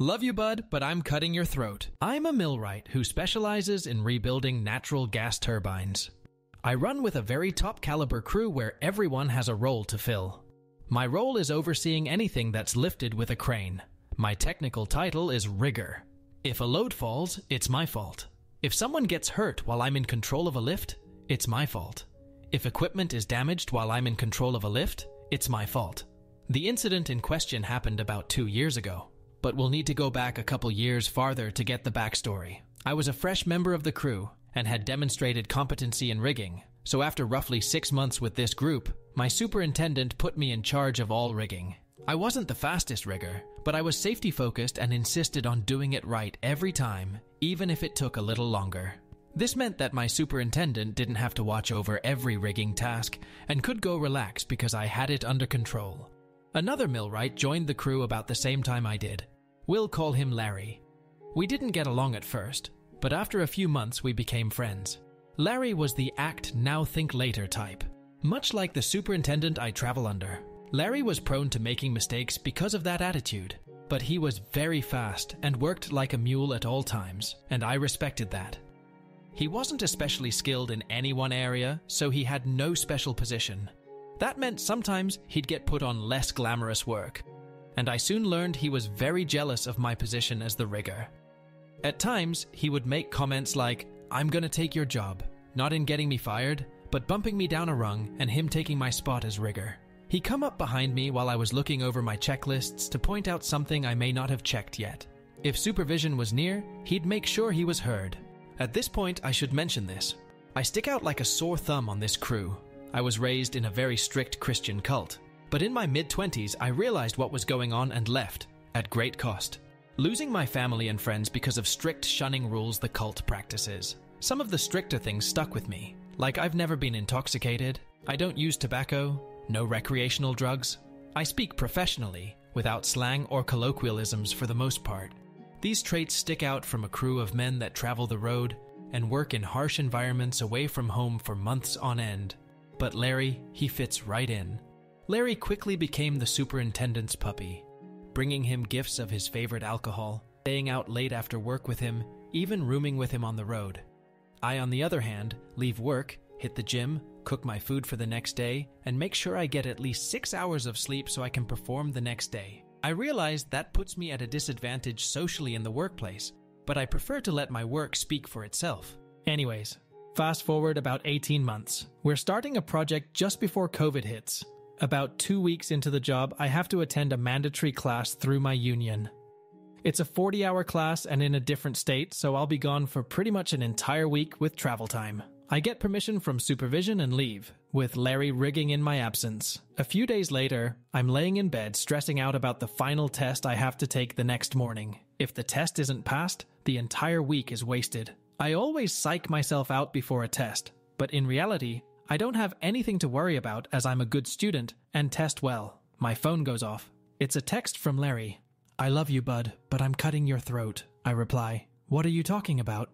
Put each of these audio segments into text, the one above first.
Love you, bud, but I'm cutting your throat. I'm a millwright who specializes in rebuilding natural gas turbines. I run with a very top caliber crew where everyone has a role to fill. My role is overseeing anything that's lifted with a crane. My technical title is rigger. If a load falls, it's my fault. If someone gets hurt while I'm in control of a lift, it's my fault. If equipment is damaged while I'm in control of a lift, it's my fault. The incident in question happened about two years ago, but we'll need to go back a couple years farther to get the backstory. I was a fresh member of the crew and had demonstrated competency in rigging, so after roughly six months with this group, my superintendent put me in charge of all rigging. I wasn't the fastest rigger, but I was safety focused and insisted on doing it right every time, even if it took a little longer. This meant that my superintendent didn't have to watch over every rigging task and could go relax because I had it under control. Another millwright joined the crew about the same time I did. We'll call him Larry. We didn't get along at first, but after a few months we became friends. Larry was the act now think later type. Much like the superintendent I travel under, Larry was prone to making mistakes because of that attitude, but he was very fast and worked like a mule at all times, and I respected that. He wasn't especially skilled in any one area, so he had no special position. That meant sometimes he'd get put on less glamorous work, and I soon learned he was very jealous of my position as the rigger. At times, he would make comments like, I'm gonna take your job, not in getting me fired, but bumping me down a rung and him taking my spot as rigger. He come up behind me while I was looking over my checklists to point out something I may not have checked yet. If supervision was near, he'd make sure he was heard. At this point, I should mention this. I stick out like a sore thumb on this crew. I was raised in a very strict Christian cult, but in my mid 20s, I realized what was going on and left, at great cost. Losing my family and friends because of strict shunning rules the cult practices. Some of the stricter things stuck with me, like I've never been intoxicated, I don't use tobacco, no recreational drugs. I speak professionally, without slang or colloquialisms for the most part. These traits stick out from a crew of men that travel the road and work in harsh environments away from home for months on end. But Larry, he fits right in. Larry quickly became the superintendent's puppy, bringing him gifts of his favorite alcohol, staying out late after work with him, even rooming with him on the road. I, on the other hand, leave work, hit the gym, cook my food for the next day, and make sure I get at least six hours of sleep so I can perform the next day. I realize that puts me at a disadvantage socially in the workplace, but I prefer to let my work speak for itself. Anyways, fast forward about 18 months. We're starting a project just before COVID hits. About two weeks into the job, I have to attend a mandatory class through my union. It's a 40 hour class and in a different state, so I'll be gone for pretty much an entire week with travel time. I get permission from supervision and leave, with Larry rigging in my absence. A few days later, I'm laying in bed stressing out about the final test I have to take the next morning. If the test isn't passed, the entire week is wasted. I always psych myself out before a test, but in reality, I don't have anything to worry about as I'm a good student and test well. My phone goes off. It's a text from Larry. I love you, bud, but I'm cutting your throat. I reply. What are you talking about?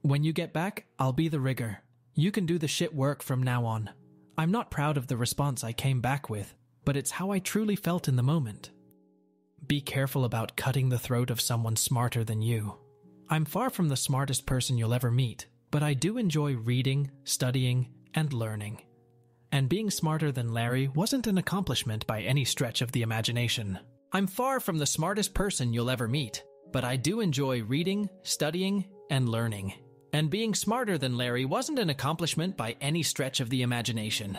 When you get back, I'll be the rigger. You can do the shit work from now on. I'm not proud of the response I came back with, but it's how I truly felt in the moment. Be careful about cutting the throat of someone smarter than you. I'm far from the smartest person you'll ever meet, but I do enjoy reading, studying, and learning. And being smarter than Larry wasn't an accomplishment by any stretch of the imagination. I'm far from the smartest person you'll ever meet, but I do enjoy reading, studying, and learning and being smarter than Larry wasn't an accomplishment by any stretch of the imagination.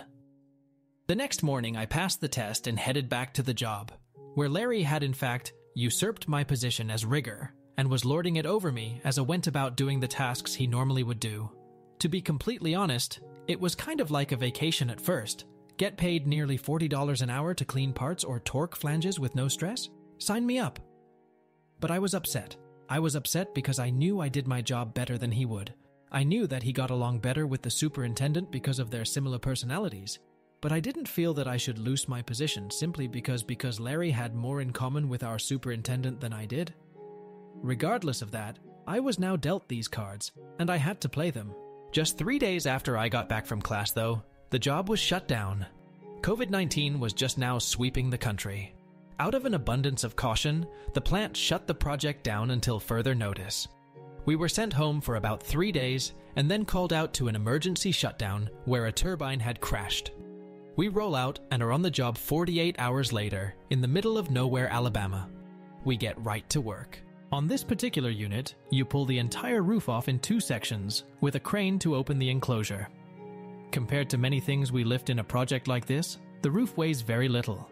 The next morning, I passed the test and headed back to the job, where Larry had in fact usurped my position as rigger and was lording it over me as I went about doing the tasks he normally would do. To be completely honest, it was kind of like a vacation at first. Get paid nearly $40 an hour to clean parts or torque flanges with no stress? Sign me up. But I was upset. I was upset because I knew I did my job better than he would. I knew that he got along better with the superintendent because of their similar personalities, but I didn't feel that I should lose my position simply because because Larry had more in common with our superintendent than I did. Regardless of that, I was now dealt these cards, and I had to play them. Just three days after I got back from class, though, the job was shut down. COVID 19 was just now sweeping the country. Out of an abundance of caution, the plant shut the project down until further notice. We were sent home for about three days and then called out to an emergency shutdown where a turbine had crashed. We roll out and are on the job 48 hours later in the middle of nowhere, Alabama. We get right to work. On this particular unit, you pull the entire roof off in two sections with a crane to open the enclosure. Compared to many things we lift in a project like this, the roof weighs very little.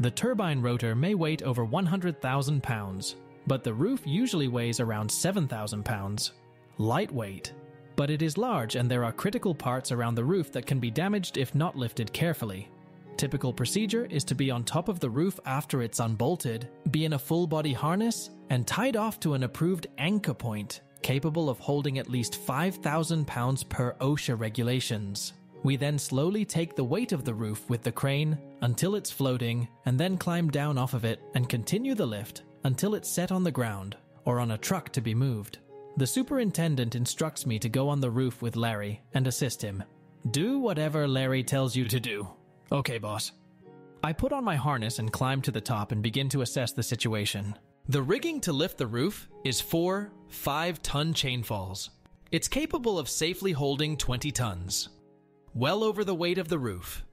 The turbine rotor may weigh over 100,000 pounds, but the roof usually weighs around 7,000 pounds. Lightweight. But it is large and there are critical parts around the roof that can be damaged if not lifted carefully. Typical procedure is to be on top of the roof after it's unbolted, be in a full body harness, and tied off to an approved anchor point capable of holding at least 5,000 pounds per OSHA regulations. We then slowly take the weight of the roof with the crane until it's floating, and then climb down off of it and continue the lift until it's set on the ground or on a truck to be moved. The superintendent instructs me to go on the roof with Larry and assist him. Do whatever Larry tells you to do. Okay, boss. I put on my harness and climb to the top and begin to assess the situation. The rigging to lift the roof is four 5 ton chainfalls. It's capable of safely holding 20 tons, well over the weight of the roof.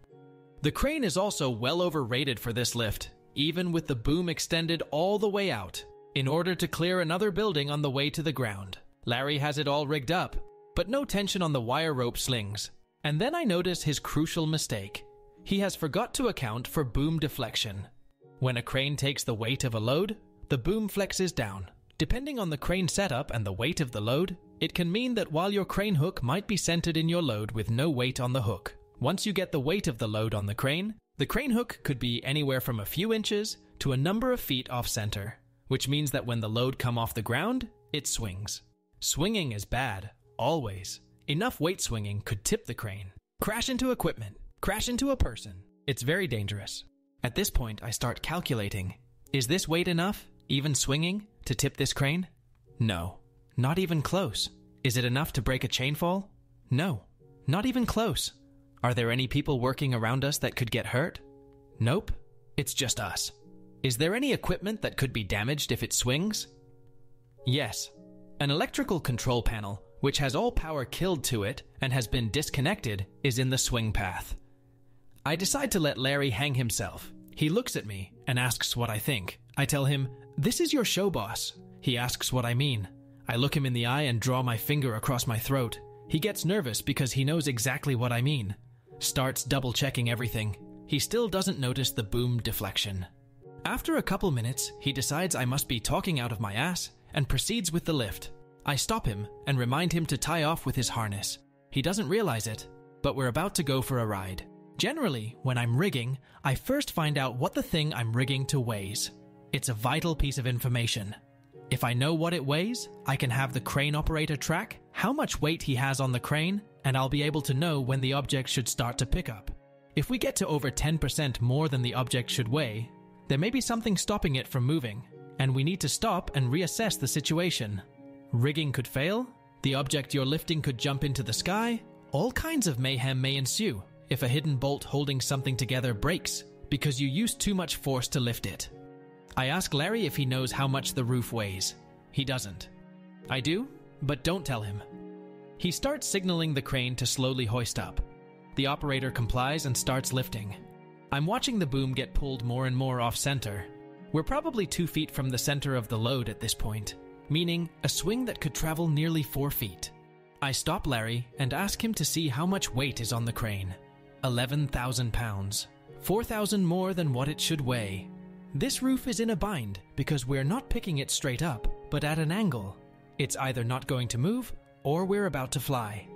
The crane is also well overrated for this lift, even with the boom extended all the way out, in order to clear another building on the way to the ground. Larry has it all rigged up, but no tension on the wire rope slings. And then I notice his crucial mistake he has forgot to account for boom deflection. When a crane takes the weight of a load, the boom flexes down. Depending on the crane setup and the weight of the load, it can mean that while your crane hook might be centered in your load with no weight on the hook, once you get the weight of the load on the crane, the crane hook could be anywhere from a few inches to a number of feet off center, which means that when the load come off the ground, it swings. Swinging is bad, always. Enough weight swinging could tip the crane, crash into equipment, crash into a person. It's very dangerous. At this point, I start calculating is this weight enough, even swinging, to tip this crane? No, not even close. Is it enough to break a chainfall? No, not even close. Are there any people working around us that could get hurt? Nope, it's just us. Is there any equipment that could be damaged if it swings? Yes, an electrical control panel, which has all power killed to it and has been disconnected, is in the swing path. I decide to let Larry hang himself. He looks at me and asks what I think. I tell him, This is your show boss. He asks what I mean. I look him in the eye and draw my finger across my throat. He gets nervous because he knows exactly what I mean. Starts double checking everything. He still doesn't notice the boom deflection. After a couple minutes, he decides I must be talking out of my ass and proceeds with the lift. I stop him and remind him to tie off with his harness. He doesn't realize it, but we're about to go for a ride. Generally, when I'm rigging, I first find out what the thing I'm rigging to weighs. It's a vital piece of information. If I know what it weighs, I can have the crane operator track how much weight he has on the crane, and I'll be able to know when the object should start to pick up. If we get to over 10% more than the object should weigh, there may be something stopping it from moving, and we need to stop and reassess the situation. Rigging could fail, the object you're lifting could jump into the sky, all kinds of mayhem may ensue if a hidden bolt holding something together breaks because you used too much force to lift it. I ask Larry if he knows how much the roof weighs. He doesn't. I do, but don't tell him. He starts signaling the crane to slowly hoist up. The operator complies and starts lifting. I'm watching the boom get pulled more and more off center. We're probably two feet from the center of the load at this point meaning a swing that could travel nearly four feet. I stop Larry and ask him to see how much weight is on the crane 11,000 pounds, 4,000 more than what it should weigh. This roof is in a bind because we're not picking it straight up, but at an angle. It's either not going to move or we're about to fly.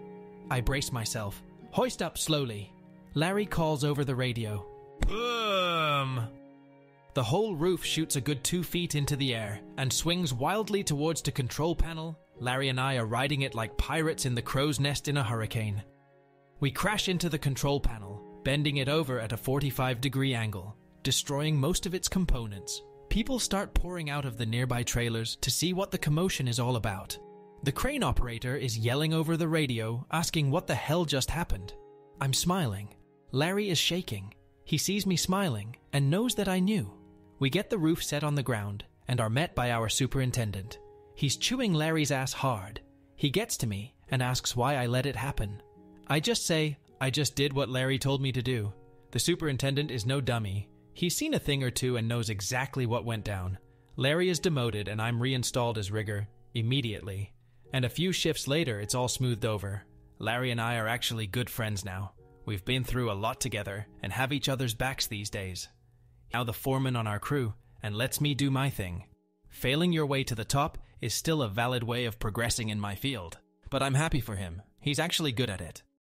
I brace myself. Hoist up slowly. Larry calls over the radio. Boom! The whole roof shoots a good two feet into the air and swings wildly towards the control panel. Larry and I are riding it like pirates in the crow's nest in a hurricane. We crash into the control panel, bending it over at a 45 degree angle, destroying most of its components. People start pouring out of the nearby trailers to see what the commotion is all about. The crane operator is yelling over the radio, asking what the hell just happened. I'm smiling. Larry is shaking. He sees me smiling and knows that I knew. We get the roof set on the ground and are met by our superintendent. He's chewing Larry's ass hard. He gets to me and asks why I let it happen. I just say, I just did what Larry told me to do. The superintendent is no dummy. He's seen a thing or two and knows exactly what went down. Larry is demoted and I'm reinstalled as rigger immediately. And a few shifts later, it's all smoothed over. Larry and I are actually good friends now. We've been through a lot together and have each other's backs these days. Now the foreman on our crew and lets me do my thing. Failing your way to the top is still a valid way of progressing in my field, but I'm happy for him. He's actually good at it.